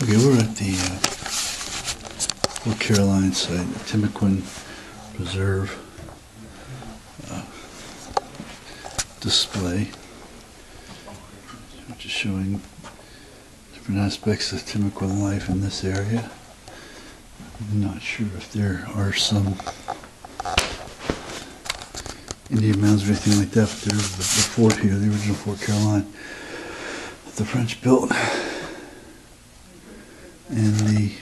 Okay, we're at the uh, Caroline site, Timucuan Preserve uh, display, which is showing different aspects of Timucuan life in this area. I'm not sure if there are some Indian mounds or anything like that, but there's the, the fort here, the original Fort Caroline that the French built. And the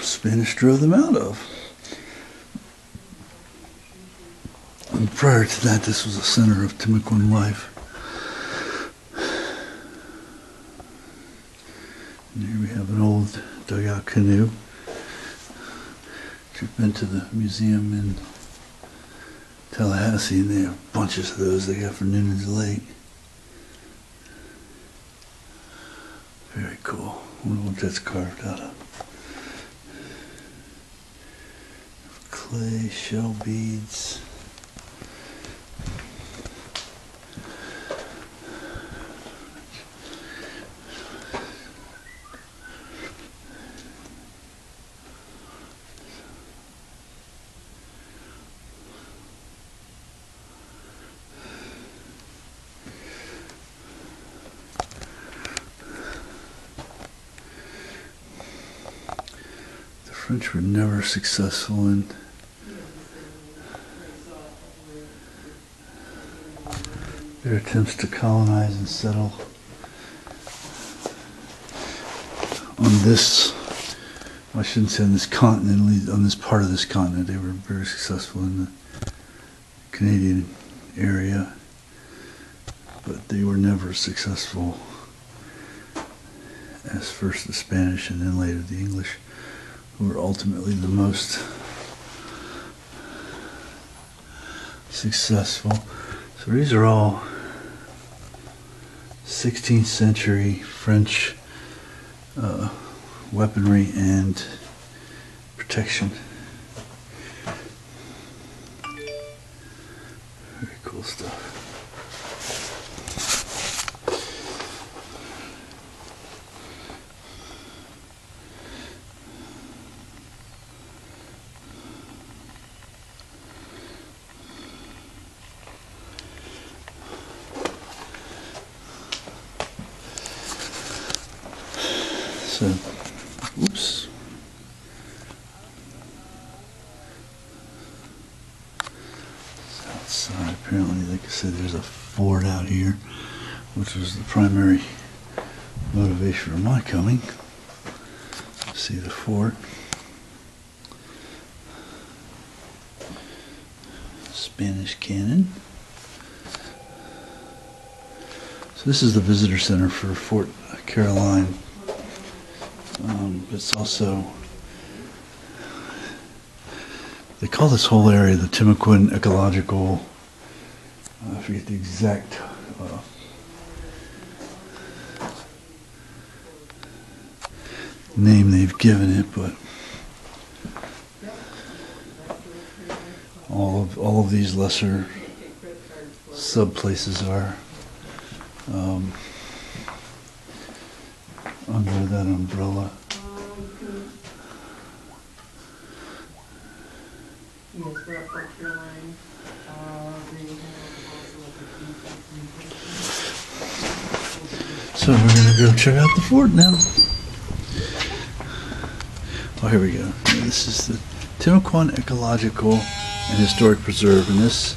Spanish drove them out of. And prior to that, this was a center of Timucuan life. And here we have an old dugout canoe. You've been to the museum in Tallahassee, and they have bunches of those they got from Newnan's Lake. Very cool. I wonder what that's carved out of. Clay, shell beads. French were never successful in their attempts to colonize and settle on this, I shouldn't say on this continent, at least on this part of this continent. They were very successful in the Canadian area, but they were never successful as first the Spanish and then later the English, who were ultimately the most successful. So these are all 16th century French uh, weaponry and protection. Very cool stuff. So, uh, oops. It's outside, apparently, like I said, there's a fort out here, which was the primary motivation for my coming. See the fort. Spanish cannon. So this is the visitor center for Fort Caroline. Um, it's also they call this whole area the Timucuan Ecological. I forget the exact. Uh, name they've given it, but all of all of these lesser sub places are um, under that umbrella. Yes, we're at Fort Caroline. Uh, a So we're gonna go check out the fort now. Oh, here we go. This is the Timucuan Ecological and Historic Preserve, and this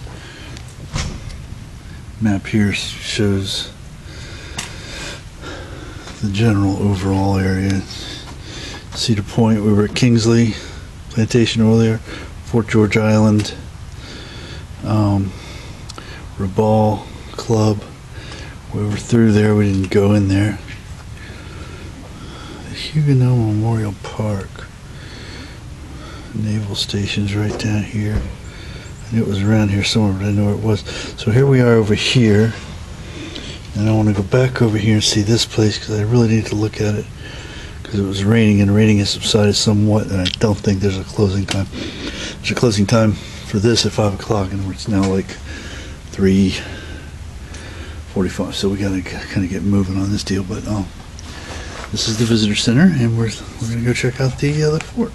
map here shows the general overall area. Cedar Point, we were at Kingsley Plantation earlier, Fort George Island, um, Club. We were through there, we didn't go in there. The Huguenot Memorial Park. Naval station's right down here. I knew it was around here somewhere, but I didn't know where it was. So here we are over here. And I want to go back over here and see this place because I really need to look at it. Because it was raining and raining has subsided somewhat, and I don't think there's a closing time. There's a closing time for this at 5 o'clock, and it's now like 3 45 so we gotta kind of get moving on this deal but um This is the visitor center, and we're we're gonna go check out the uh, fort.